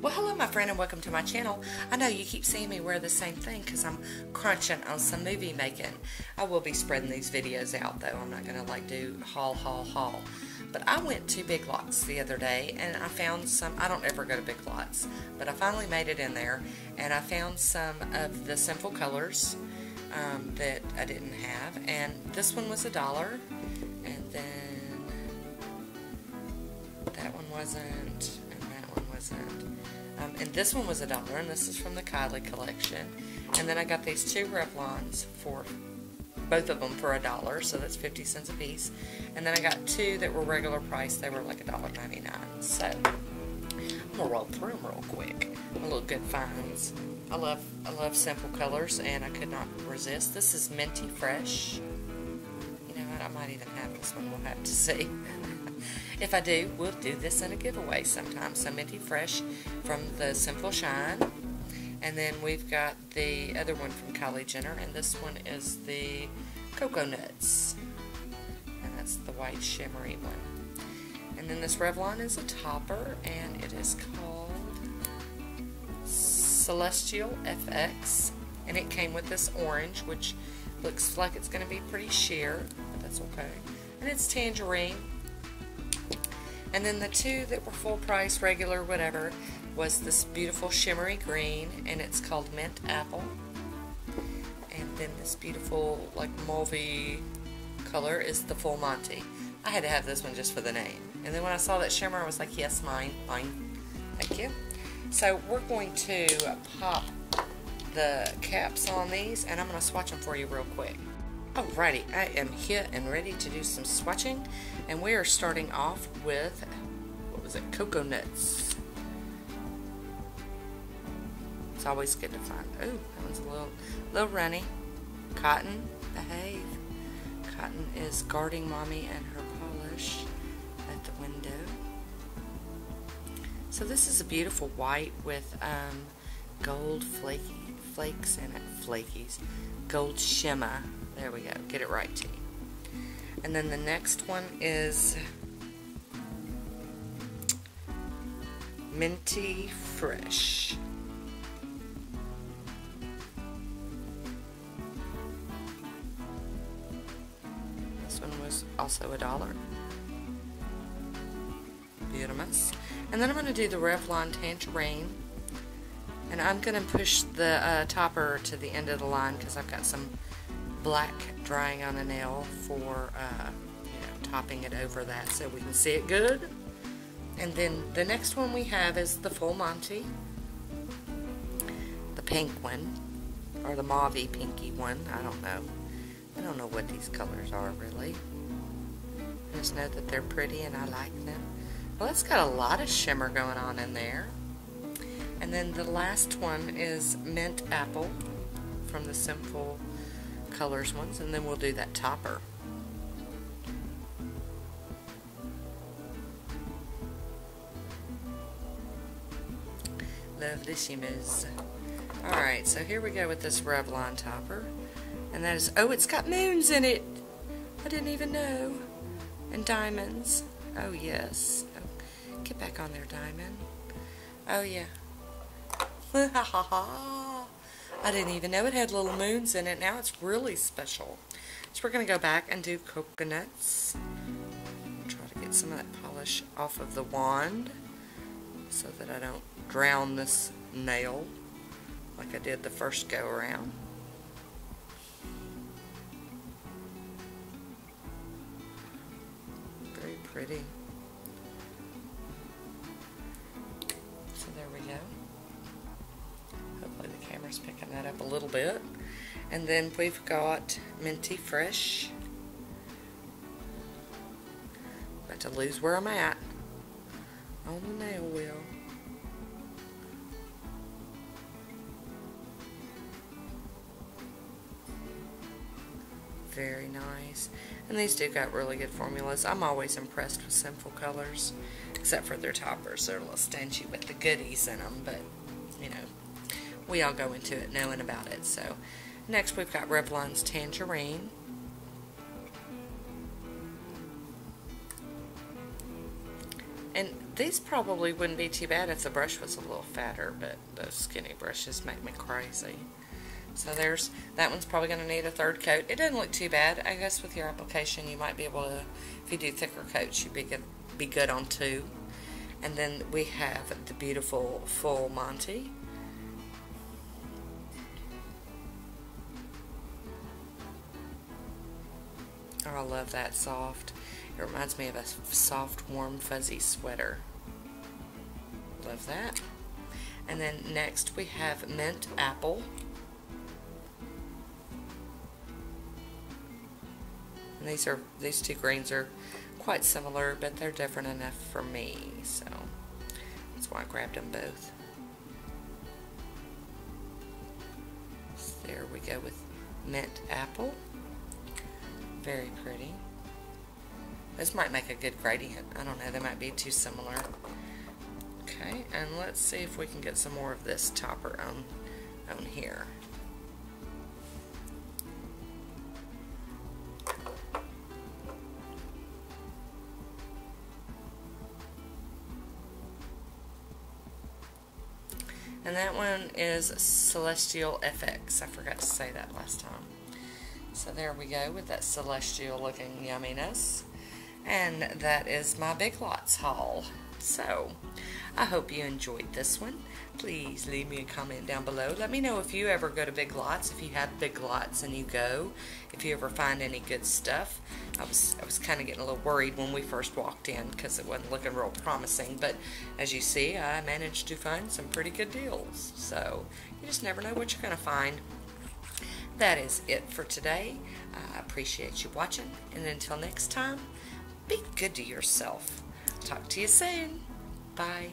Well, hello, my friend, and welcome to my channel. I know you keep seeing me wear the same thing because I'm crunching on some movie making. I will be spreading these videos out, though. I'm not going to, like, do haul, haul, haul. But I went to Big Lots the other day, and I found some, I don't ever go to Big Lots, but I finally made it in there, and I found some of the Sinful Colors um, that I didn't have, and this one was a dollar, and then that one wasn't, Um, and this one was a dollar, and this is from the Kylie collection. And then I got these two Revlons for both of them for a dollar, so that's 50 cents a piece. And then I got two that were regular price. They were like a dollar ninety-nine. So I'm gonna roll through them real quick. A little good finds. I love I love sinful colors, and I could not resist. This is minty fresh. You know what? I might even have this one. We'll have to see. If I do, we'll do this in a giveaway sometime. So Minty Fresh from the Sinful Shine. And then we've got the other one from Kylie Jenner, and this one is the Cocoa Nuts. And that's the white shimmery one. And then this Revlon is a topper, and it is called Celestial FX. And it came with this orange, which looks like it's going to be pretty sheer, but that's okay. And it's tangerine. And then the two that were full price, regular, whatever, was this beautiful shimmery green, and it's called Mint Apple. And then this beautiful, like, mauve color is the Full Monty. I had to have this one just for the name. And then when I saw that shimmer, I was like, yes, mine, mine. Thank you. So we're going to pop the caps on these, and I'm going to swatch them for you real quick. Alrighty, I am here and ready to do some swatching, and we are starting off with, what was it, cocoa nuts. It's always good to find. Oh, that one's a little, little runny. Cotton, behave. Cotton is guarding mommy and her polish at the window. So this is a beautiful white with um, gold flaky flakes in it, flakies, gold shimmer there we go. Get it right, T. And then the next one is Minty Fresh. This one was also a dollar. Beautiful. And then I'm going to do the Revlon Tangerine. And I'm going to push the uh, topper to the end of the line because I've got some black drying on a nail for uh, you know, topping it over that so we can see it good. And then the next one we have is the Full Monty, the pink one, or the mauve pinky one, I don't know. I don't know what these colors are really. I just know that they're pretty and I like them. Well, it's got a lot of shimmer going on in there. And then the last one is Mint Apple from the Sinful colors ones, and then we'll do that topper. Love the shimmers. Alright, so here we go with this Revlon topper. And that is, oh, it's got moons in it. I didn't even know. And diamonds. Oh, yes. Oh, get back on there, diamond. Oh, yeah. Ha ha ha. I didn't even know it had little moons in it. Now it's really special. So we're going to go back and do coconuts. Try to get some of that polish off of the wand so that I don't drown this nail like I did the first go around. Very pretty. Up a little bit. And then we've got Minty Fresh. About to lose where I'm at on the nail wheel. Very nice. And these do got really good formulas. I'm always impressed with Sinful Colors, except for their toppers. They're a little stingy with the goodies in them, but, you know, we all go into it knowing about it. So next we've got Revlon's Tangerine. And these probably wouldn't be too bad if the brush was a little fatter, but those skinny brushes make me crazy. So there's, that one's probably going to need a third coat. It doesn't look too bad. I guess with your application you might be able to, if you do thicker coats, you'd be good, be good on two. And then we have the beautiful Full Monty. Oh, I love that soft. It reminds me of a soft, warm, fuzzy sweater. Love that. And then next we have Mint Apple. And these are these two greens are quite similar, but they're different enough for me, so that's why I grabbed them both. So there we go with Mint Apple. Very pretty. This might make a good gradient. I don't know, they might be too similar. Okay, and let's see if we can get some more of this topper on, on here. And that one is Celestial FX. I forgot to say that last time. So there we go with that celestial looking yumminess. And that is my Big Lots haul. So, I hope you enjoyed this one. Please leave me a comment down below. Let me know if you ever go to Big Lots, if you have Big Lots and you go, if you ever find any good stuff. I was I was kind of getting a little worried when we first walked in because it wasn't looking real promising, but as you see, I managed to find some pretty good deals. So, you just never know what you're going to find that is it for today. I appreciate you watching, and until next time, be good to yourself. Talk to you soon. Bye.